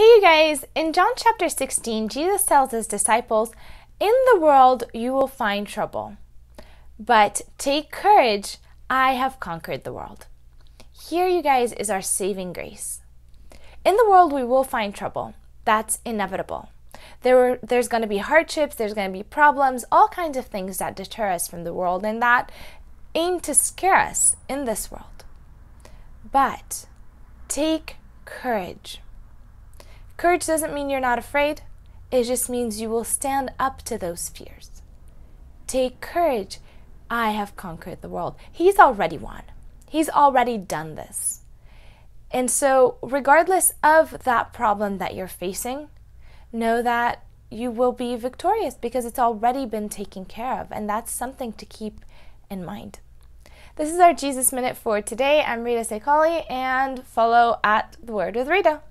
Hey, you guys, in John chapter 16, Jesus tells his disciples, In the world you will find trouble, but take courage, I have conquered the world. Here, you guys, is our saving grace. In the world we will find trouble. That's inevitable. There, there's going to be hardships, there's going to be problems, all kinds of things that deter us from the world and that aim to scare us in this world. But take courage. Courage doesn't mean you're not afraid, it just means you will stand up to those fears. Take courage. I have conquered the world. He's already won, He's already done this. And so, regardless of that problem that you're facing, know that you will be victorious because it's already been taken care of. And that's something to keep in mind. This is our Jesus Minute for today. I'm Rita Saikali and follow at The Word with Rita.